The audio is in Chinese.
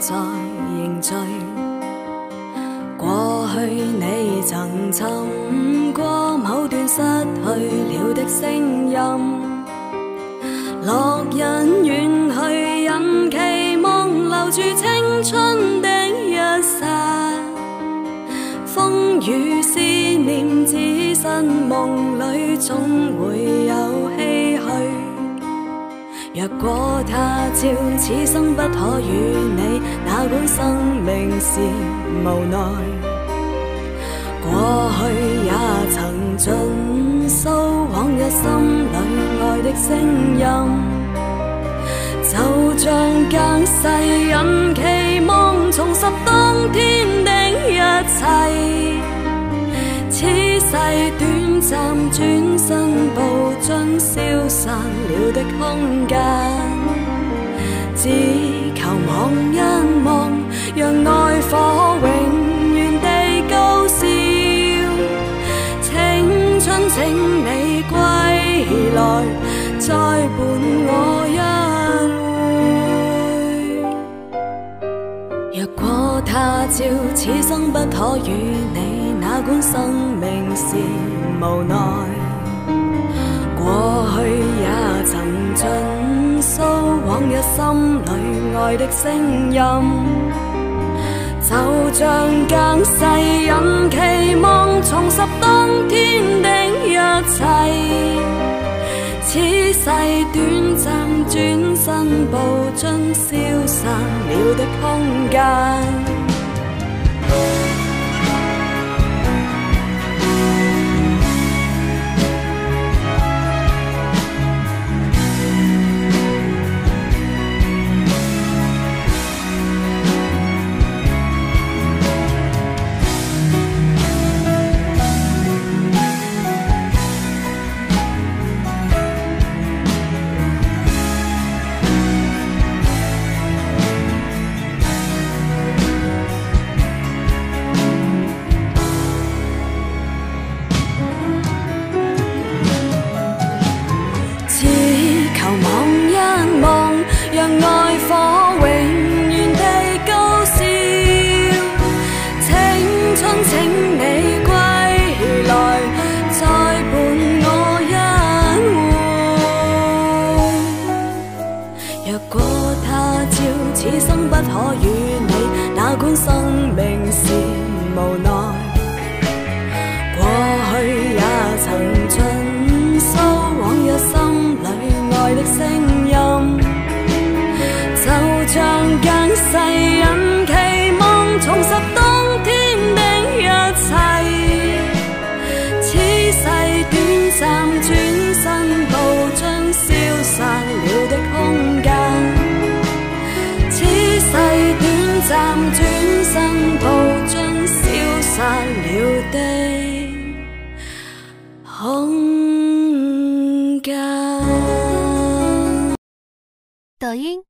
在凝聚。过去你曾寻过某段失去了的声音，落人远去，人期望留住青春的一刹。风雨思念，只身梦里总会有。若果他朝此生不可与你，哪管生命是无奈。过去也曾尽诉往日心里爱的声音，就像隔世世短暂，转身步进消散了的空间。只求望一望，让爱火永远地高烧。青春，请你归来，再伴我一回。若果他朝此生不可与你，不管生命是无奈。过去也曾尽诉往日心里爱的声音，就像隔世人期望重拾当天的一切。此世短暂，转身步进消散了的空间。生不可与你，哪管生命是无奈。暂，转身步进消散了的空间。抖音、